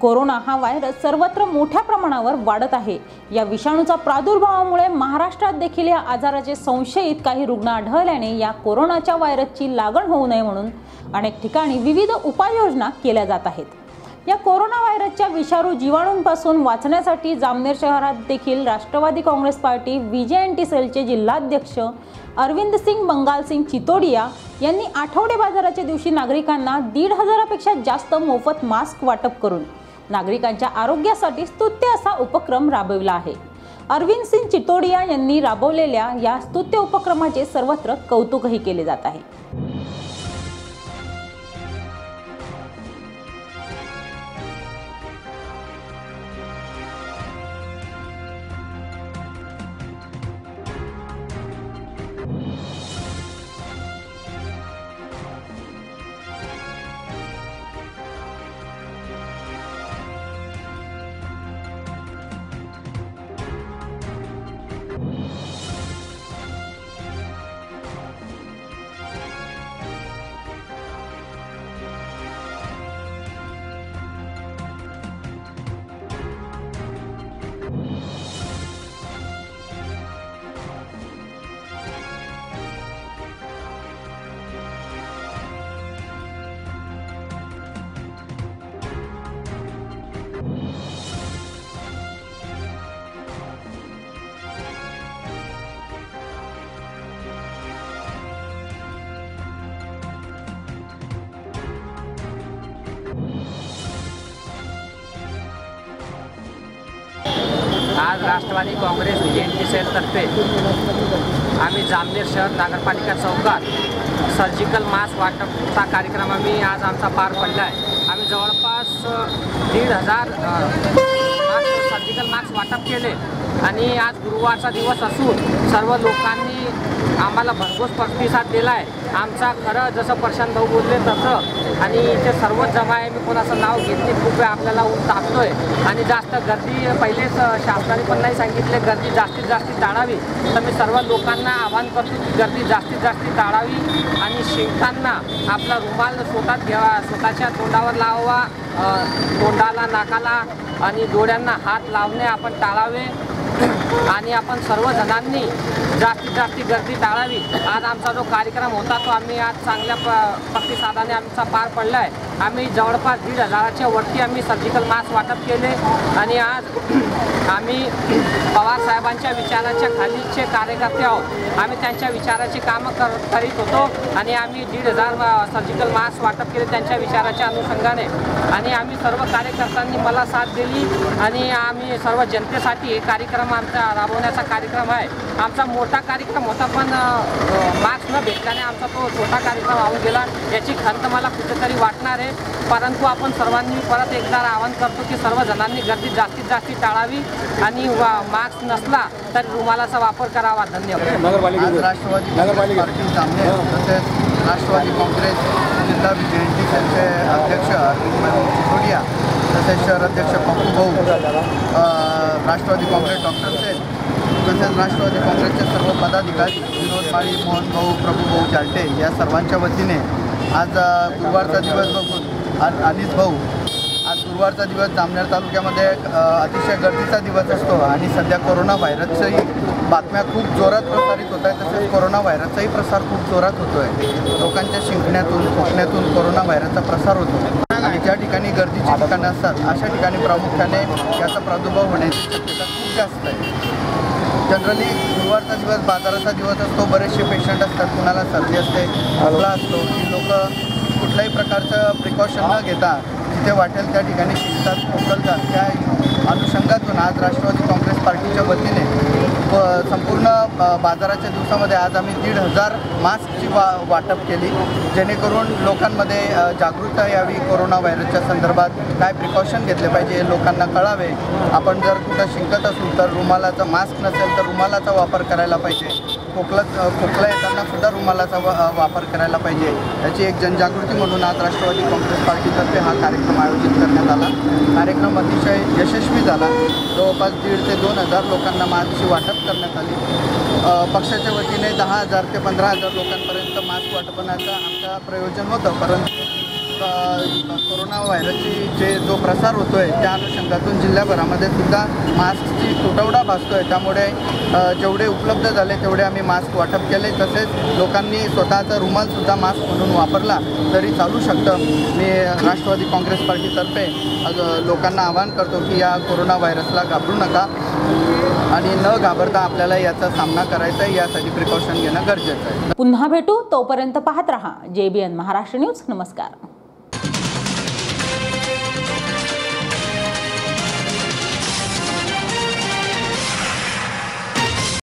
Corona हा virus सर्वत्र मोठ्या प्रमाणावर वाढत आहे. या विषाणूचा प्रादुर्भावामुळे महाराष्ट्रात देखील या आजाराचे संशयित काही रुग्ण आढळल्याने या कोरोनाच्या व्हायरसची लागण होऊ नये म्हणून अनेक ठिकाणी विविध उपाययोजना केल्या जात आहेत. या कोरोना व्हायरसच्या विषाणू जीवाणूंपासून वाचण्यासाठी जामनेर शहरात देखील राष्ट्रवादी काँग्रेस पार्टी विजे सेलचे जिल्हाध्यक्ष अरविंद सिंग बंगाल सिंग चितोडिया यांनी आठवडे बाजाराच्या दिवशी नागरिकांना दीड हजारापेक्षा जास्त मोफत मास्क वाटप करून नागरिकांच्या आरोग्यासाठी स्तुत्य असा उपक्रम राबविला आहे. अरविंद सिंग चितोडिया यांनी राबवलेल्या या स्तुत्य उपक्रमाचे सर्वत्र कौतुकही केले जात आहे. आज राष्ट्रवादी काँग्रेस एन टी सेलतर्फे आम्ही जामनेर शहर नगरपालिका चौकात सर्जिकल मास्क वाटपचा कार्यक्रम आम्ही आज आमचा पार पडला आहे. आम्ही जवळपास दीड हजार सर्जिकल मास्क वाटप केले. आणि आज गुरुवारचा दिवस असून सर्व लोकांनी आम्हाला भरघोस प्रतिसाद दिला आहे आमचा खरं जसं प्रशांत भाऊ बोलले तसं. आणि इथे सर्वच जमा आहे मी कोणाचं नाव घेतली खूप वेळ आपल्याला ऊन आहे आणि जास्त गर्दी पहिलेच शासनाने पण नाही सांगितले गर्दी जास्तीत जास्त टाळावी. तर मी सर्व लोकांना आवाहन करतो की गर्दी जास्तीत जास्त टाळावी. आणि शिंकताना आपला रुमाल स्वतःच घ्यावा स्वतःच्या तोंडावर लावावा तोंडाला नाकाला आणि डोळ्यांना हात लावणे आपण टाळावे. आणि आपण सर्वजणांनी जास्तीत जास्त गर्दी टाळावी. आज आमचा जो कार्यक्रम होता तो आम्ही आज चांगल्या प प्रतिसादाने आमचा पार पडला आहे आम्ही जवळपास दीड हजाराच्या वरती आम्ही सर्जिकल मास्क वाटप केले. आणि आज आम्ही पवार साहेबांच्या विचाराच्या खालीचे कार्यकर्ते आहोत. आम्ही त्यांच्या विचाराची कामं कर करीत होतो आणि आम्ही दीड हजार सर्जिकल मास्क वाटप केले त्यांच्या विचाराच्या अनुषंगाने. आणि आम्ही सर्व कार्यकर्त्यांनी मला साथ दिली आणि आम्ही सर्व जनतेसाठी हे कार्यक्रम आमचा राबवण्याचा कार्यक्रम आहे. आमचा मोठा कार्यक्रम होता पण मास्क न भेटल्याने आमचा तो छोटा कार्यक्रम होऊन गेला. याची खंत मला कुठेतरी वाटणार आहे. परंतु आपण सर्वांनी परत एकदा आवाहन करतो की सर्व जणांनी गर्दी जास्तीत जास्त टाळावी आणि वा- मास्क नसला तर रुमालाचा वापर करावा. धन्यवाद. आज राष्ट्रवादी काँग्रेस पार्टी जामनेर तसेच राष्ट्रवादी काँग्रेस जिल्हा जयंती सेलचे अध्यक्ष अरविंद चितोडिया तसेच शहराध्यक्ष पप्पू भाऊ राष्ट्रवादी काँग्रेस डॉक्टर सेल तसेच राष्ट्रवादी काँग्रेसचे सर्व पदाधिकारी विनोद माळी मोहन भाऊ प्रभू भाऊ जालटे या सर्वांच्या वतीने आज गुरुवारचा दिवस बघून आज अनिस भाऊ गुरुवारचा दिवस जामनेर तालुक्यामध्ये अतिशय गर्दीचा दिवस असतो आणि सध्या कोरोना व्हायरसचंही बातम्या खूप जोरात प्रसारित होत आहेत तसेच कोरोना व्हायरसचाही प्रसार खूप जोरात होतो आहे लोकांच्या शिंकण्यातून खोकण्यातून कोरोना व्हायरसचा प्रसार होतो. आणि ज्या ठिकाणी गर्दीची ठिकाणं असतात अशा ठिकाणी प्रामुख्याने याचा प्रादुर्भाव होण्याची शक्यता खूप जास्त आहे. जनरली गुरुवारचा दिवस बाजाराचा दिवस असतो बरेचसे पेशंट असतात कुणाला सर्दी असते खोकला असतो की लोक कुठल्याही प्रकारचं प्रिकॉशन न घेता जिथे वाटेल त्या ठिकाणी शिकतात खोकलतात त्या अनुषंगातून आज राष्ट्रवादी काँग्रेस पार्टीच्या वतीने व संपूर्ण बाजाराच्या दिवसामध्ये आज आम्ही दीड हजार मास्कची वा वाटप केली. जेणेकरून लोकांमध्ये जागृतता जागरूकता यावी कोरोना व्हायरसच्या संदर्भात. काय प्रिकॉशन घेतले पाहिजे हे लोकांना कळावे. आपण जर कुठं शिंकत असू तर रुमालाचा मास्क नसेल तर रुमालाचा वापर करायला पाहिजे. खोकला खोकला येताना सुद्धा रुमालाचा वापर करायला पाहिजे. याची एक जनजागृती म्हणून आज राष्ट्रवादी काँग्रेस पार्टीतर्फे हा कार्यक्रम आयोजित करण्यात आला. कार्यक्रम अतिशय यशस्वी झाला. जवळपास दीड ते दोन हजार लोकांना मास्कची वाटप करण्यात आली. पक्षाच्या वतीने दहा हजार ते पंधरा हजार लोकांपर्यंत मास्क वाटपण्याचं आमचं प्रयोजन होतं. परंतु कोरोना व्हायरसची जे जो प्रसार होतो आहे त्या अनुषंगातून जिल्ह्याभरामध्ये सुद्धा मास्कची तुटवडा भासतो आहे त्यामुळे जेवढे उपलब्ध झाले तेवढे आम्ही मास्क वाटप केले. तसेच लोकांनी स्वतःचा रुमालसुद्धा मास्क म्हणून वापरला तरी चालू शकतं. मी राष्ट्रवादी काँग्रेस पार्टीतर्फे लोकांना आवाहन करतो की या कोरोना व्हायरसला घाबरू नका आणि न घाबरता आपल्याला याचा सामना करायचा आहे. यासाठी प्रिकॉशन घेणं गरजेचं आहे. पुन्हा भेटू. तोपर्यंत पाहत रहा. JBN Maharashtra news. नमस्कार.